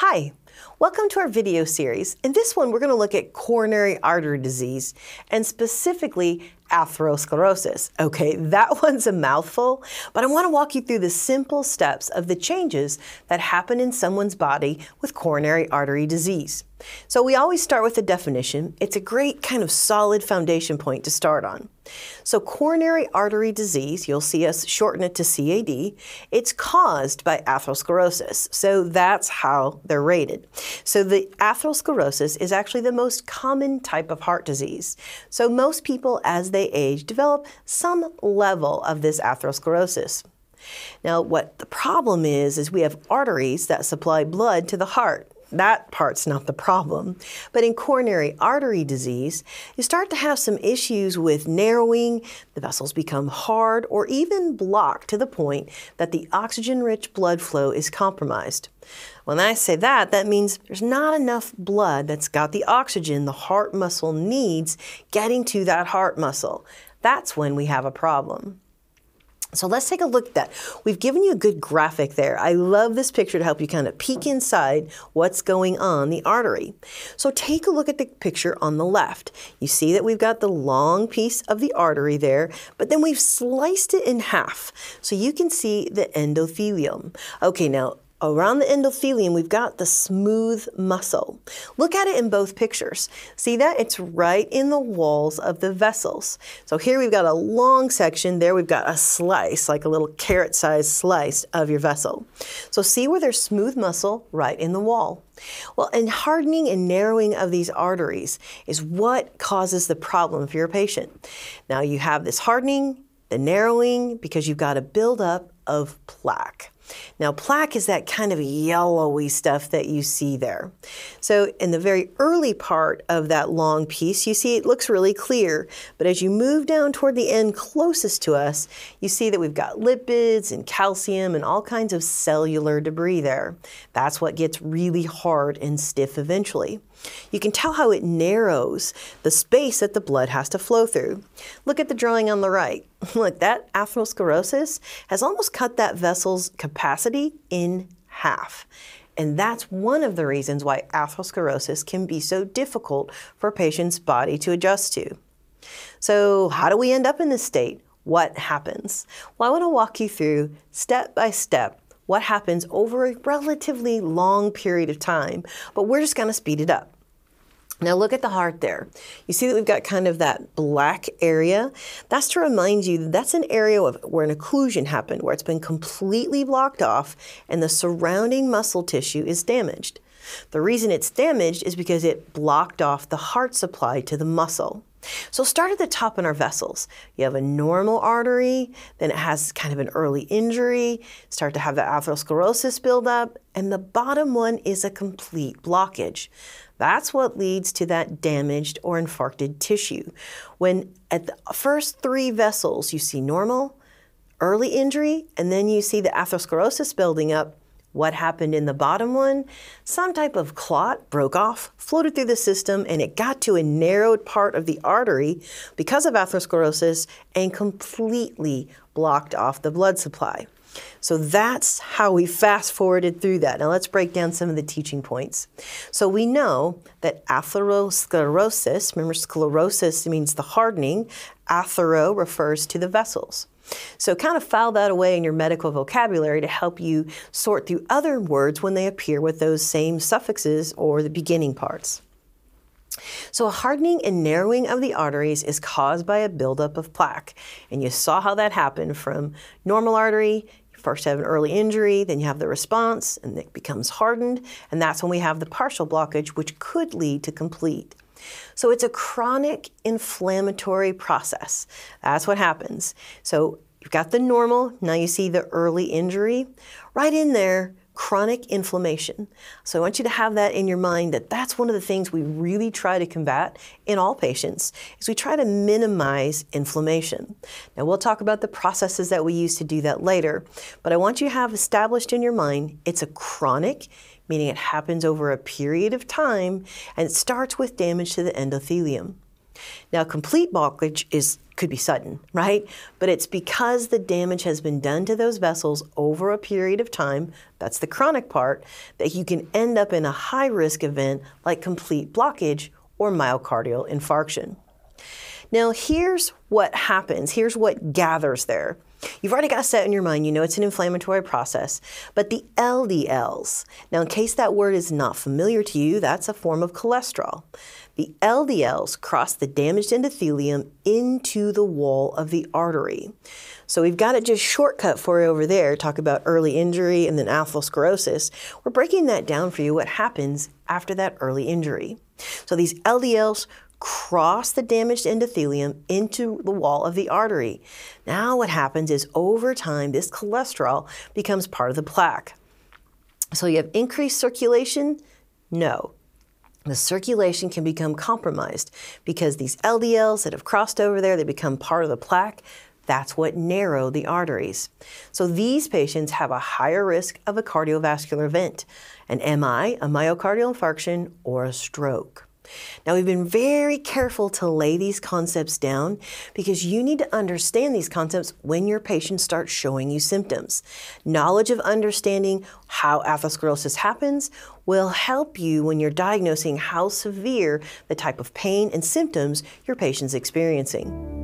Hi, welcome to our video series. In this one, we're going to look at coronary artery disease and specifically atherosclerosis. Okay, that one's a mouthful, but I want to walk you through the simple steps of the changes that happen in someone's body with coronary artery disease. So we always start with a definition. It's a great kind of solid foundation point to start on. So coronary artery disease, you'll see us shorten it to CAD, it's caused by atherosclerosis. So that's how they're rated. So the atherosclerosis is actually the most common type of heart disease. So most people as they age develop some level of this atherosclerosis. Now, what the problem is, is we have arteries that supply blood to the heart. That part's not the problem. But in coronary artery disease, you start to have some issues with narrowing, the vessels become hard or even blocked to the point that the oxygen rich blood flow is compromised. When I say that, that means there's not enough blood that's got the oxygen the heart muscle needs getting to that heart muscle. That's when we have a problem. So let's take a look at that. We've given you a good graphic there. I love this picture to help you kind of peek inside what's going on the artery. So take a look at the picture on the left. You see that we've got the long piece of the artery there, but then we've sliced it in half. So you can see the endothelium. Okay, now Around the endothelium, we've got the smooth muscle. Look at it in both pictures. See that? It's right in the walls of the vessels. So here we've got a long section, there we've got a slice, like a little carrot-sized slice of your vessel. So see where there's smooth muscle right in the wall. Well, and hardening and narrowing of these arteries is what causes the problem for your patient. Now you have this hardening, the narrowing, because you've got a buildup of plaque. Now, plaque is that kind of yellowy stuff that you see there. So in the very early part of that long piece, you see it looks really clear, but as you move down toward the end closest to us, you see that we've got lipids and calcium and all kinds of cellular debris there. That's what gets really hard and stiff eventually. You can tell how it narrows the space that the blood has to flow through. Look at the drawing on the right. Look, that atherosclerosis has almost cut that vessel's capacity in half. And that's one of the reasons why atherosclerosis can be so difficult for a patient's body to adjust to. So, how do we end up in this state? What happens? Well, I want to walk you through step by step what happens over a relatively long period of time, but we're just going to speed it up. Now look at the heart there. You see that we've got kind of that black area. That's to remind you that that's an area of, where an occlusion happened, where it's been completely blocked off and the surrounding muscle tissue is damaged. The reason it's damaged is because it blocked off the heart supply to the muscle. So start at the top in our vessels. You have a normal artery, then it has kind of an early injury, start to have the atherosclerosis build up, and the bottom one is a complete blockage. That's what leads to that damaged or infarcted tissue. When at the first three vessels you see normal, early injury, and then you see the atherosclerosis building up, what happened in the bottom one? Some type of clot broke off, floated through the system, and it got to a narrowed part of the artery because of atherosclerosis and completely blocked off the blood supply. So that's how we fast forwarded through that. Now let's break down some of the teaching points. So we know that atherosclerosis, remember sclerosis means the hardening, athero refers to the vessels. So kind of file that away in your medical vocabulary to help you sort through other words when they appear with those same suffixes or the beginning parts. So a hardening and narrowing of the arteries is caused by a buildup of plaque. And you saw how that happened from normal artery, first have an early injury, then you have the response, and it becomes hardened, and that's when we have the partial blockage, which could lead to complete. So it's a chronic inflammatory process. That's what happens. So you've got the normal, now you see the early injury. Right in there, chronic inflammation. So I want you to have that in your mind that that's one of the things we really try to combat in all patients is we try to minimize inflammation. Now we'll talk about the processes that we use to do that later, but I want you to have established in your mind it's a chronic meaning it happens over a period of time and it starts with damage to the endothelium. Now, complete blockage is could be sudden, right? But it's because the damage has been done to those vessels over a period of time, that's the chronic part, that you can end up in a high risk event like complete blockage or myocardial infarction. Now, here's what happens. Here's what gathers there. You've already got set in your mind, you know it's an inflammatory process, but the LDLs, now in case that word is not familiar to you, that's a form of cholesterol. The LDLs cross the damaged endothelium into the wall of the artery. So we've got it just shortcut for you over there, talk about early injury and then atherosclerosis. We're breaking that down for you, what happens after that early injury. So these LDLs cross the damaged endothelium into the wall of the artery. Now, what happens is over time, this cholesterol becomes part of the plaque. So, you have increased circulation? No. The circulation can become compromised because these LDLs that have crossed over there, they become part of the plaque. That's what narrow the arteries. So these patients have a higher risk of a cardiovascular event, an MI, a myocardial infarction, or a stroke. Now, we've been very careful to lay these concepts down because you need to understand these concepts when your patient starts showing you symptoms. Knowledge of understanding how atherosclerosis happens will help you when you're diagnosing how severe the type of pain and symptoms your patient's experiencing.